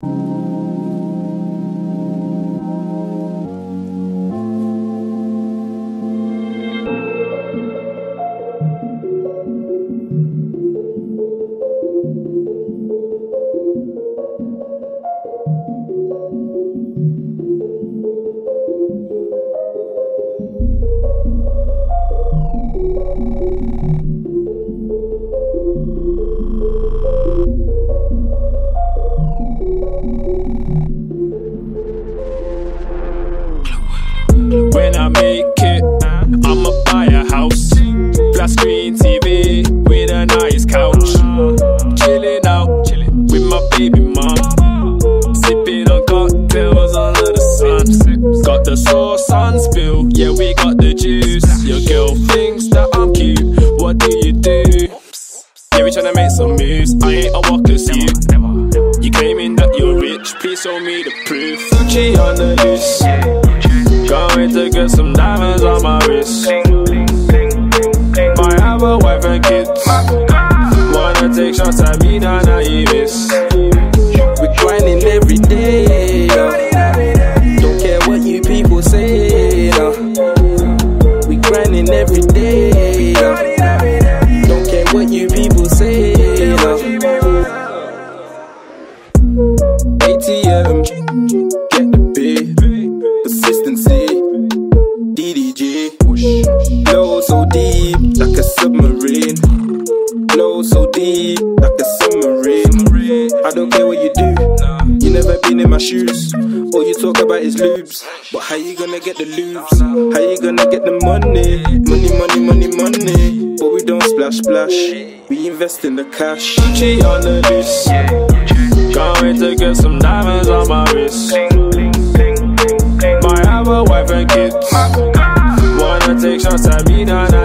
When the sauce on spill, yeah, we got the juice. Your girl thinks that I'm cute, what do you do? Yeah, we tryna make some moves. I ain't a walker suit. You claiming that you're rich, please show me the proof. Gucci on the loose. Going to get some diamonds on my wrist. Might have a wife and kids. Wanna take shots at me, now now you miss. Don't care what you people say. ATM, get the. Consistency, DDG. So deep, like a submarine. So deep, like a submarine. I don't care what you do. Never been in my shoes. All you talk about is lubes. But how you gonna get the lubes? How you gonna get the money? Money, money, money, money. But we don't splash, splash. We invest in the cash. Gucci on the loose. Going to get some diamonds on my wrist. Might have a wife and kids. Wanna take shots at me, now now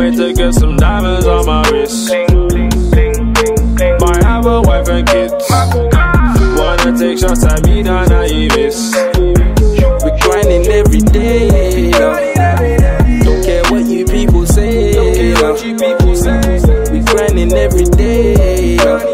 Going to get some diamonds on my wrist. Might have a wife and kids. Wanna take shots at me, now now you miss. We grinding every day. no. Don't care what you people say. We grinding every day. no.